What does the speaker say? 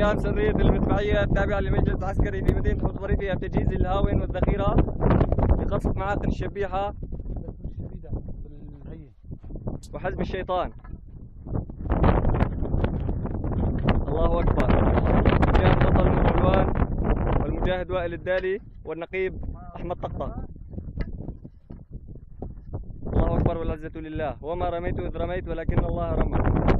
قيام سرية المدفعية التابعة لمجلس العسكري في مدينة مطبريفيا بتجهيز الهاون والذخيرة. لقصف معاقل الشبيحة وحزب الشيطان. الله أكبر. المجاهد بطل العنوان والمجاهد وائل الدالي والنقيب أحمد طقطق. الله أكبر والعزة لله. وما رميت إذ رميت ولكن الله رمى.